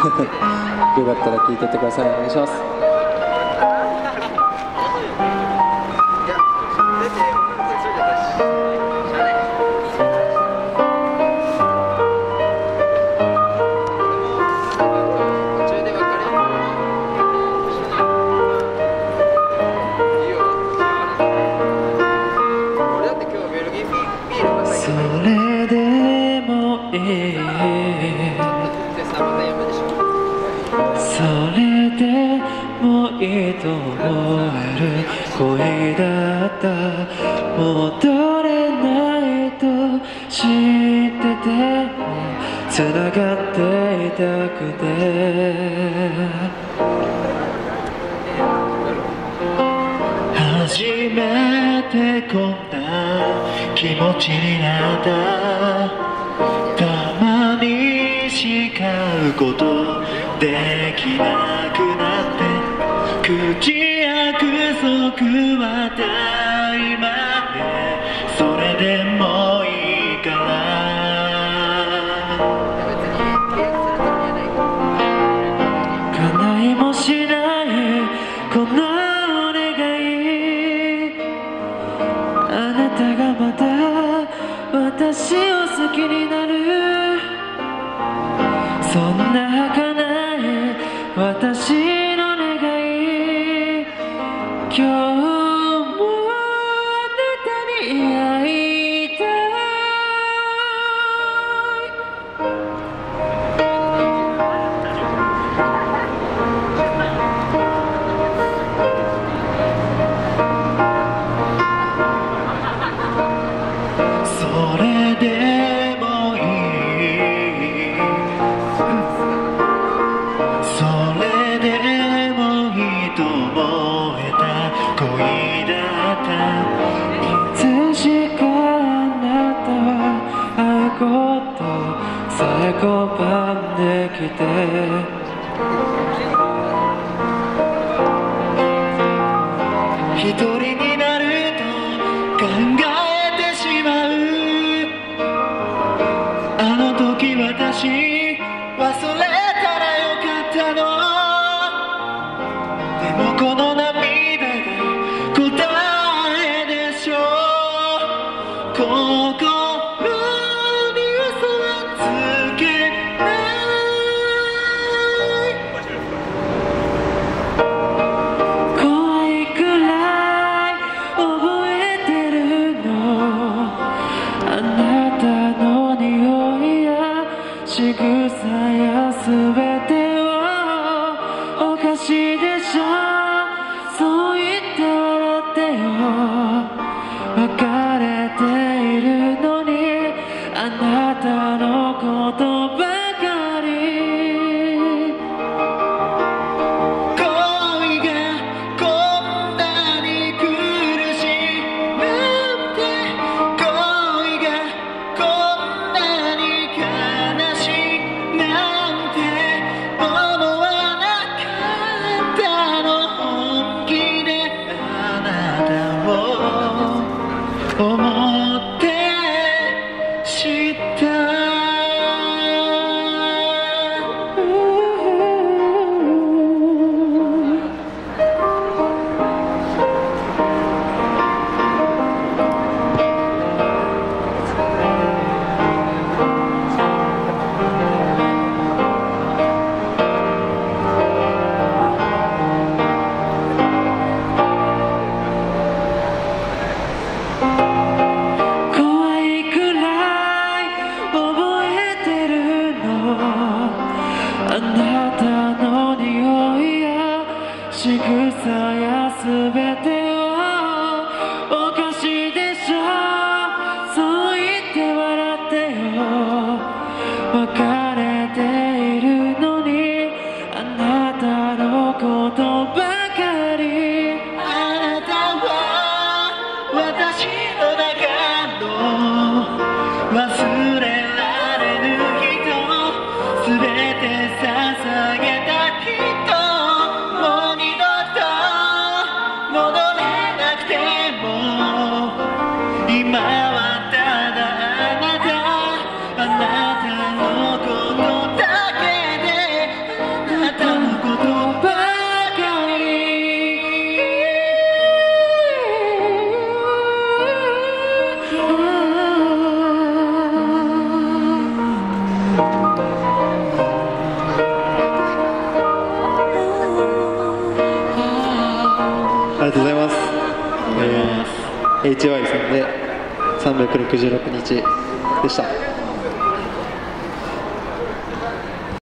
よかったら聴いてってください。お願いします。れでもいいと思える。恋だった。戻れないと知ってて。も繋がっていたくて。初めてこんな気持ちになった。たまに誓うこと。できなくなって口約束は怠慢でそれでもいいから叶いもしないこのお願いあなたがまた私を好きになるそんな儚い私の願い今日もあなたに会いたい。それでと思えた恋だったいつしかあなたは会うことさえ拒んできて一人になると考えてしまうあの時私あなたの匂いや仕草やすべて仕草や全てをおかしいでしょ。そう言って笑ってよ。ありがとうございます、えー、HY さんで366日でした。